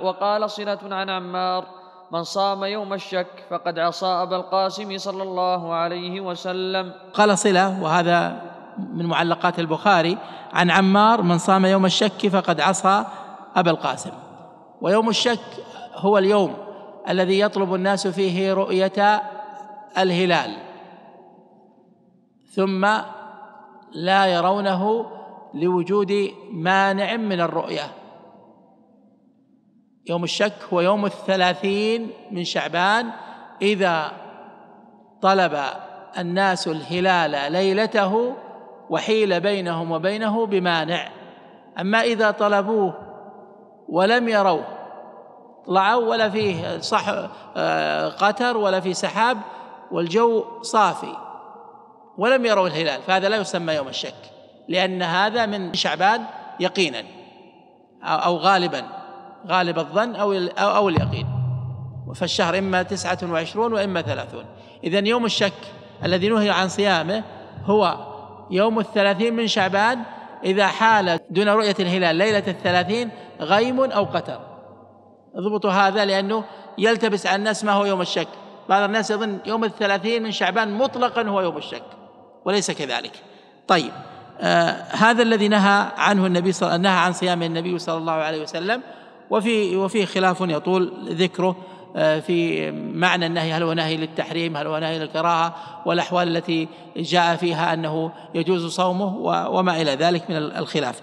وقال صلة عن عمار من صام يوم الشك فقد عصى أبا القاسم صلى الله عليه وسلم. قال صلة وهذا من معلقات البخاري عن عمار من صام يوم الشك فقد عصى أبا القاسم. ويوم الشك هو اليوم الذي يطلب الناس فيه رؤية الهلال. ثم لا يرونه لوجود مانع من الرؤية. يوم الشك هو يوم الثلاثين من شعبان إذا طلب الناس الهلال ليلته وحيل بينهم وبينه بمانع. أما إذا طلبوه ولم يروه طلعوا ولا فيه صح آه، قتر ولا فيه سحاب والجو صافي ولم يروا الهلال فهذا لا يسمى يوم الشك لأن هذا من شعبان يقينا أو غالبا. غالب الظن أو أو اليقين. فالشهر إما تسعة وعشرون وإما ثلاثون. إذا يوم الشك الذي نهي عن صيامه هو يوم الثلاثين من شعبان إذا حال دون رؤية الهلال ليلة الثلاثين غيم أو قتر. اضبطوا هذا لأنه يلتبس على الناس ما هو يوم الشك. بعض الناس يظن يوم الثلاثين من شعبان مطلقا هو يوم الشك وليس كذلك. طيب آه هذا الذي نهى عنه النبي صلى نهى عن صيام النبي صلى الله عليه وسلم وفي وفي خلاف يطول ذكره آه، في معنى النهي هل هو نهي للتحريم هل هو نهي للكراهه والأحوال التي جاء فيها أنه يجوز صومه وما إلى ذلك من الخلاف.